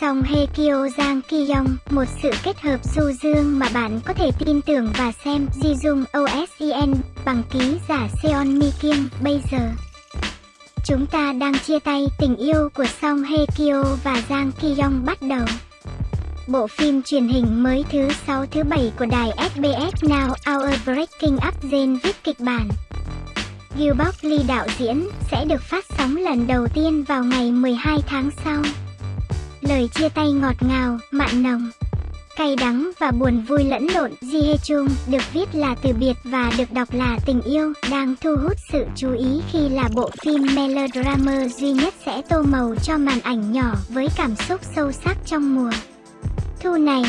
Song Hye Kyo Jang Ki Yong, một sự kết hợp du dương mà bạn có thể tin tưởng và xem Ji Jung OSEN bằng ký giả Seon Mi Kim bây giờ. Chúng ta đang chia tay tình yêu của Song Hye Kyo và Jang Ki Yong bắt đầu. Bộ phim truyền hình mới thứ 6 thứ 7 của đài SBS Now Our Breaking Up Zen viết kịch bản. Gilbert Lee đạo diễn sẽ được phát sóng lần đầu tiên vào ngày 12 tháng sau. Lời chia tay ngọt ngào, mặn nồng, cay đắng và buồn vui lẫn lộn Ji Hye Chung được viết là từ biệt và được đọc là tình yêu đang thu hút sự chú ý khi là bộ phim melodrama duy nhất sẽ tô màu cho màn ảnh nhỏ với cảm xúc sâu sắc trong mùa thu này.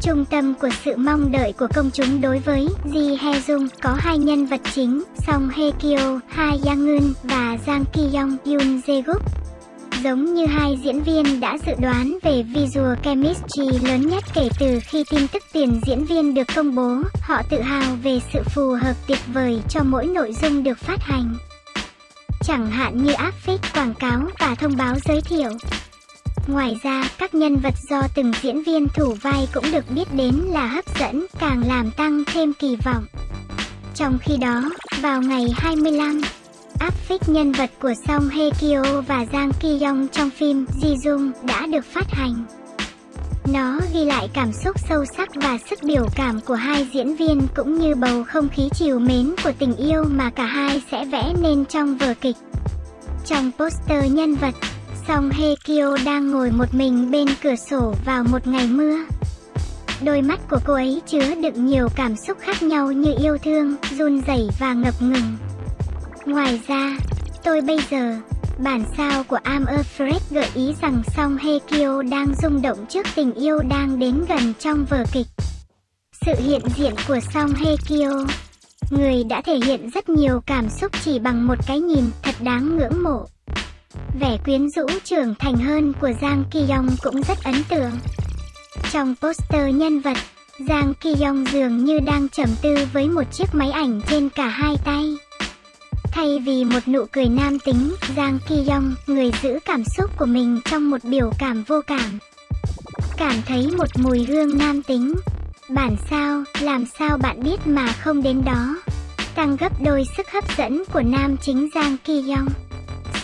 Trung tâm của sự mong đợi của công chúng đối với Ji Hye Jung có hai nhân vật chính, Song Hye Kyo, Ha Yang Eun và Jang Ki Yong, Yoon Jae Guk. Giống như hai diễn viên đã dự đoán về visual chemistry lớn nhất kể từ khi tin tức tiền diễn viên được công bố, họ tự hào về sự phù hợp tuyệt vời cho mỗi nội dung được phát hành. Chẳng hạn như áp phích quảng cáo và thông báo giới thiệu. Ngoài ra, các nhân vật do từng diễn viên thủ vai cũng được biết đến là hấp dẫn, càng làm tăng thêm kỳ vọng. Trong khi đó, vào ngày 25, áp phích nhân vật của Song Hye Kyo và Jang Ki Yong trong phim Ji Jung đã được phát hành. Nó ghi lại cảm xúc sâu sắc và sức biểu cảm của hai diễn viên cũng như bầu không khí chiều mến của tình yêu mà cả hai sẽ vẽ nên trong vở kịch. Trong poster nhân vật, Song Hye Kyo đang ngồi một mình bên cửa sổ vào một ngày mưa. Đôi mắt của cô ấy chứa đựng nhiều cảm xúc khác nhau như yêu thương, run rẩy và ngập ngừng. Ngoài ra, tôi bây giờ, bản sao của Am Afraid gợi ý rằng Song Hye Kyo đang rung động trước tình yêu đang đến gần trong vở kịch. Sự hiện diện của Song Hye Kyo, người đã thể hiện rất nhiều cảm xúc chỉ bằng một cái nhìn thật đáng ngưỡng mộ. Vẻ quyến rũ trưởng thành hơn của Giang Ki Yong cũng rất ấn tượng. Trong poster nhân vật, Giang Ki Yong dường như đang trầm tư với một chiếc máy ảnh trên cả hai tay. Thay vì một nụ cười nam tính, Giang Ki Yong, người giữ cảm xúc của mình trong một biểu cảm vô cảm. Cảm thấy một mùi hương nam tính. Bản sao, làm sao bạn biết mà không đến đó. Tăng gấp đôi sức hấp dẫn của nam chính Giang Ki Yong.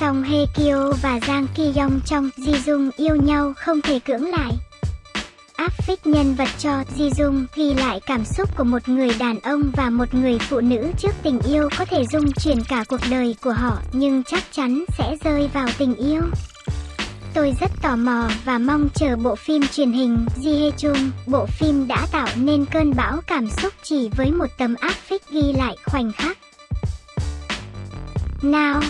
Song Hye Kyo và Giang Ki Yong trong Ji Jung yêu nhau không thể cưỡng lại. Áp phích nhân vật cho Ji Jung ghi lại cảm xúc của một người đàn ông và một người phụ nữ trước tình yêu có thể dung chuyển cả cuộc đời của họ, nhưng chắc chắn sẽ rơi vào tình yêu. Tôi rất tò mò và mong chờ bộ phim truyền hình Ji Hye Chung. Bộ phim đã tạo nên cơn bão cảm xúc chỉ với một tấm áp phích ghi lại khoảnh khắc. Nào.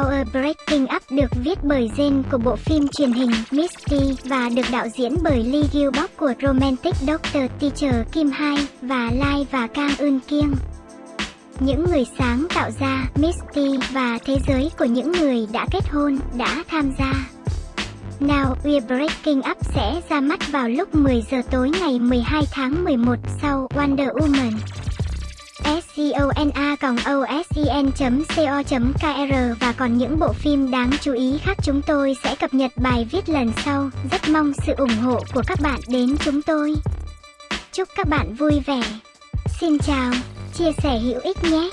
Our Breaking Up được viết bởi Jane của bộ phim truyền hình Misty và được đạo diễn bởi Lee Gilbert của Romantic Doctor Teacher Kim Hai và Lai và Kang Eun Kiêng. Những người sáng tạo ra Misty và thế giới của những người đã kết hôn đã tham gia. Now, We're Breaking Up sẽ ra mắt vào lúc 10 giờ tối ngày 12 tháng 11 sau Wonder Woman scona.osen.co.kr và còn những bộ phim đáng chú ý khác chúng tôi sẽ cập nhật bài viết lần sau. Rất mong sự ủng hộ của các bạn đến chúng tôi. Chúc các bạn vui vẻ. Xin chào, chia sẻ hữu ích nhé.